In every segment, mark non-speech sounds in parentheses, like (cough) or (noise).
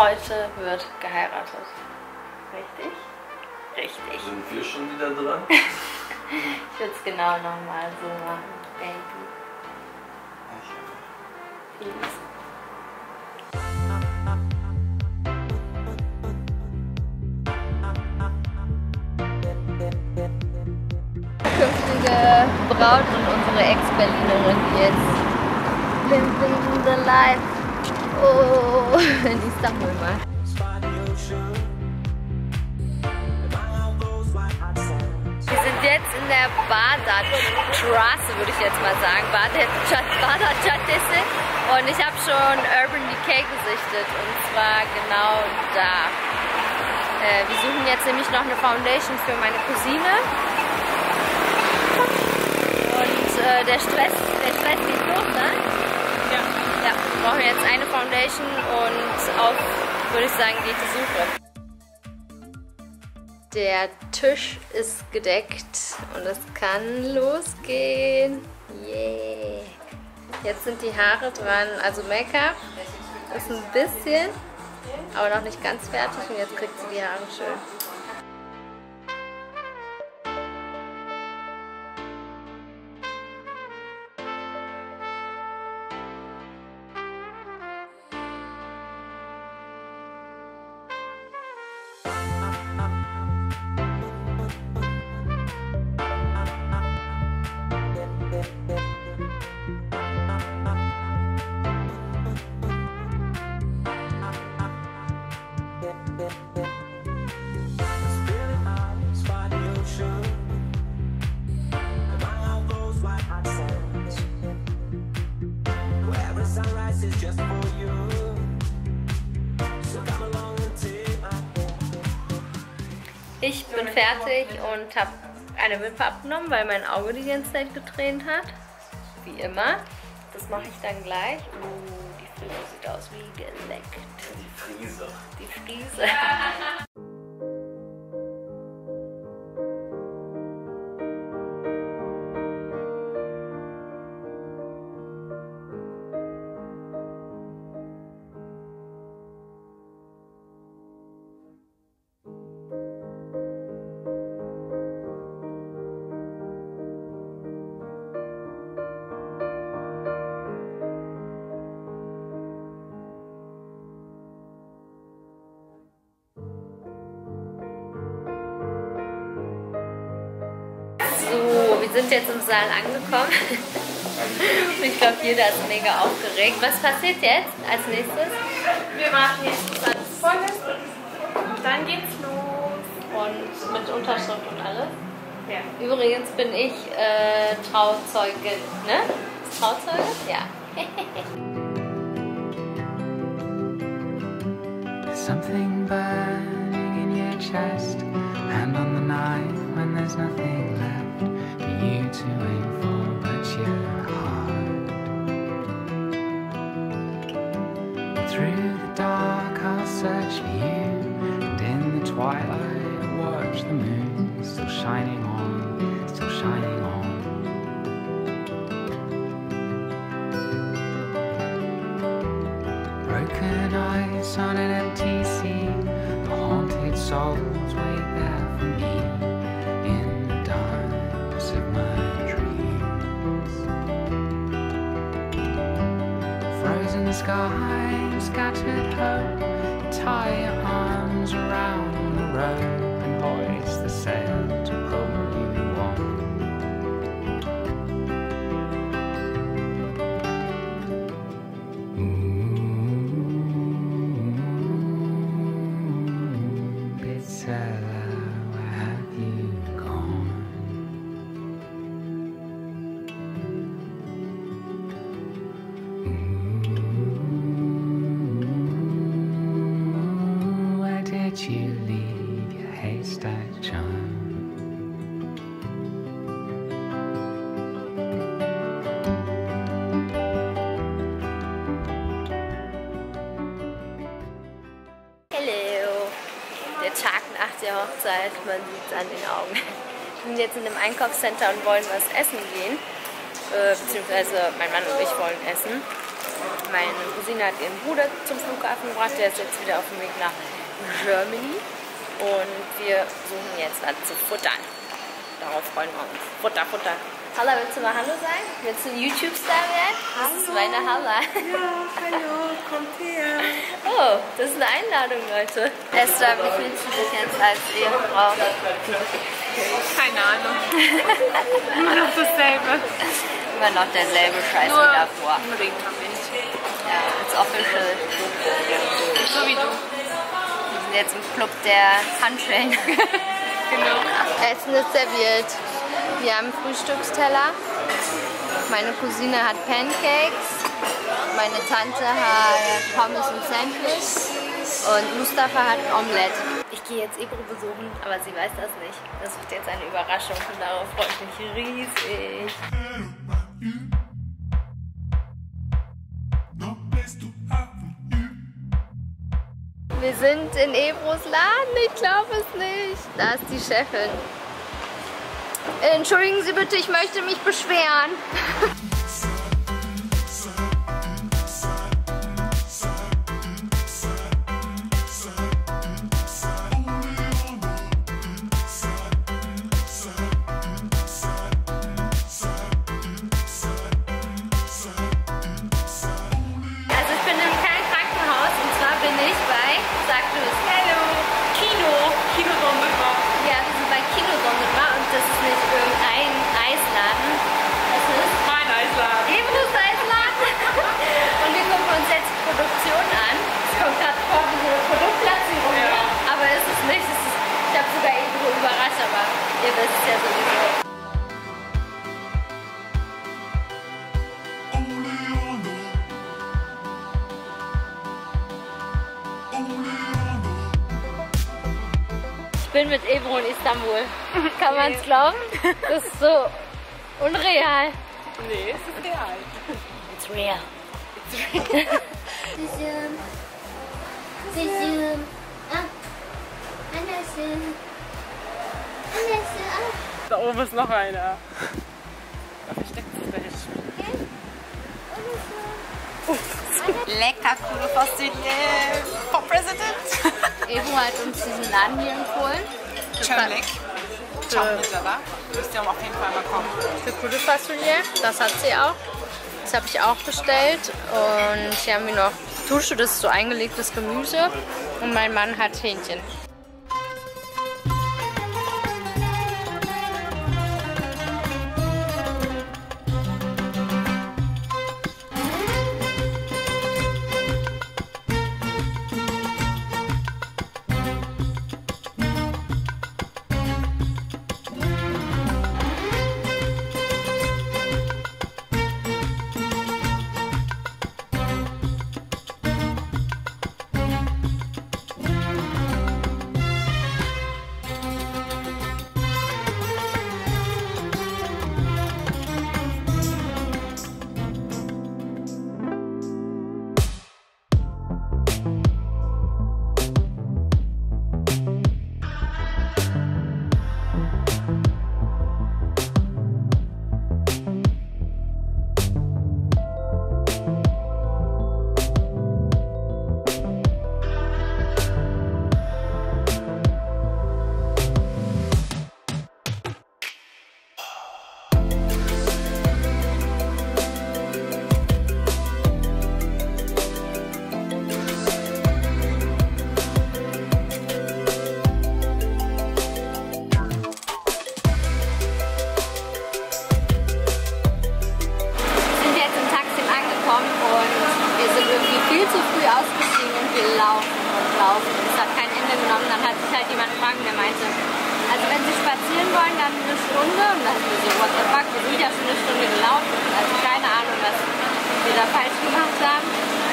Heute wird geheiratet. Richtig? Richtig. Sind wir schon wieder dran? (laughs) Ich würde es genau nochmal so machen, Baby. Künftige Braut und unsere Ex-Berlinerin, jetzt living the life oh, (laughs) in Istanbul macht. Wir sind jetzt in der Badat-Straße, würde ich jetzt mal sagen. Badat Caddesi. Und ich habe schon Urban Decay gesichtet. Und zwar genau da. Äh, wir suchen jetzt nämlich noch eine Foundation für meine Cousine. Und äh, der Stress, der Stress geht hoch, ne? Ja. Ja, wir brauchen jetzt eine Foundation und auf, würde ich sagen, geht die Suche. Der Tisch ist gedeckt und es kann losgehen. Yeah. Jetzt sind die Haare dran, also Make-up ist ein bisschen, aber noch nicht ganz fertig und jetzt kriegt sie die Haare schön. Ich bin fertig und habe eine Wippe abgenommen, weil mein Auge die ganze Zeit getränt hat. Wie immer. Das mache ich dann gleich. Uh, die Frise sieht aus wie geleckt. Die Friese. Die Frise. (laughs) sind jetzt im Saal angekommen. Ich glaube, jeder ist mega aufgeregt. Was passiert jetzt als nächstes? Wir warten jetzt, alles voll ist. Und dann geht's los. Und mit Unterschrift und alles. Ja. Übrigens bin ich äh, Trauzeugin, ne? Ist Trauzeuge? Ja. (laughs) Something burning in your chest, hand on the knife when there's nothing Through the dark, I'll search for you, and in the twilight, watch the moon still shining on, still shining on. Broken eyes on an empty sea. The haunted souls wait there for me in the darkness of my sky, scattered hope. Tie your arms around the rope and hoist the sail nach der Hochzeit, man sieht es an den Augen. Wir sind jetzt in einem Einkaufscenter und wollen was essen gehen. Äh, beziehungsweise mein Mann und ich wollen essen. Meine Cousine hat ihren Bruder zum Flughafen gebracht, der ist jetzt wieder auf dem Weg nach Germany. Und wir suchen jetzt was zu futtern. Darauf freuen wir uns. Futter, Futter. Halla, willst du mal Hallo sagen? Willst du ein YouTube-Star werden? Das ist meine Halla. Ja, hallo, kommt her. (laughs) Oh, das ist eine Einladung, Leute. Esther, wie fühlst du dich jetzt als Ehefrau? Keine Ahnung. (laughs) Immer noch dasselbe. Immer noch derselbe Scheiß Nur wie davor. Regenwind. Ja, it's official. So wie du. Wir sind jetzt im Club der Handschellen. (laughs) Genau. Essen ist serviert. Wir haben Frühstücksteller. Meine Cousine hat Pancakes. Meine Tante hat Pommes und Sandwich. Und Mustafa hat Omelette. Ich gehe jetzt Ebro besuchen, aber sie weiß das nicht. Das wird jetzt eine Überraschung und darauf freue ich mich riesig. Wir sind in Ebros Laden, ich glaube es nicht. Da ist die Chefin. Entschuldigen Sie bitte, ich möchte mich beschweren. (laughs) bin mit Ebro in Istanbul. (laughs) Kann man es glauben? Das ist so unreal. Nee, es ist real. It's real. (laughs) Zoom. Ah. Anderson. Anderson. Ah. Da oben ist noch einer. Lecker, coole Fossilien. For President. (laughs) Ebro hat uns diesen Laden hier empfohlen. Chumlik. Chumlik, Müsst ihr auf jeden Fall mal kommen. Für coole Fossilien. Das hat sie auch. Das habe ich auch bestellt. Und hier haben wir noch Tusche, das ist so eingelegtes Gemüse. Und mein Mann hat Hähnchen. Zu früh ausgestiegen und wir laufen und laufen. Es hat kein Ende genommen. Dann hat sich halt jemand fragen, der meinte, also wenn Sie spazieren wollen, dann eine Stunde. Und dann wir so, what the fuck, wir sind ja schon eine Stunde gelaufen. Also keine Ahnung, was wir da falsch gemacht haben.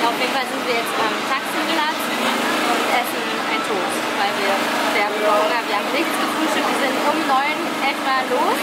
Auf jeden Fall sind wir jetzt am Taximplatz und essen ein Toast, weil wir sehr Hunger, wir haben nichts gefrühstückt. Wir sind um neun etwa los.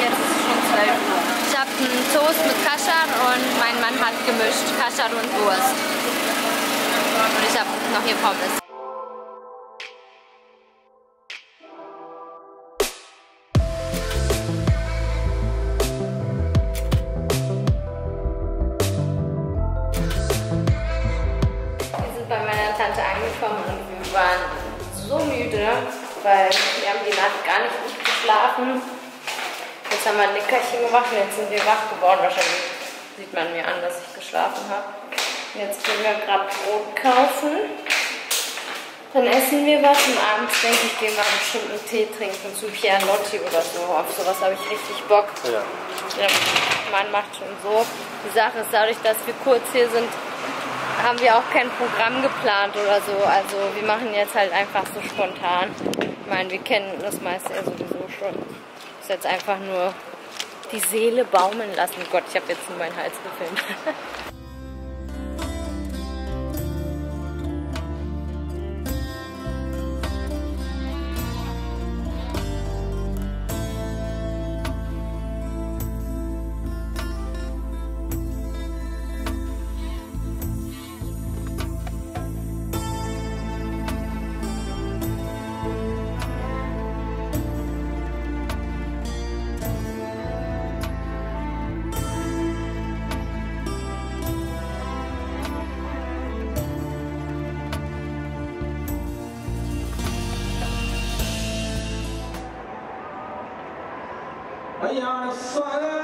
Jetzt ist es schon 12 Uhr einen Toast mit Kaschan und mein Mann hat gemischt Kaschan und Wurst. Und ich habe noch hier Pommes. Wir sind bei meiner Tante angekommen und wir waren so müde, weil wir haben die Nacht gar nicht gut geschlafen. Jetzt haben wir ein Nickerchen gemacht und jetzt sind wir wach geworden. Wahrscheinlich sieht man mir an, dass ich geschlafen habe. Jetzt gehen wir gerade Brot kaufen. Dann essen wir was und abends denke ich, gehen wir bestimmt einen Tee trinken zu Pierre Lotti oder so. Auf sowas habe ich richtig Bock. Ja. Der Mann macht schon so. Die Sache ist, dadurch, dass wir kurz hier sind, haben wir auch kein Programm geplant oder so. Also wir machen jetzt halt einfach so spontan. Ich meine, wir kennen das meiste ja sowieso schon. Jetzt einfach nur die Seele baumeln lassen. Gott, ich habe jetzt nur meinen Hals gefilmt. (laughs) 一二三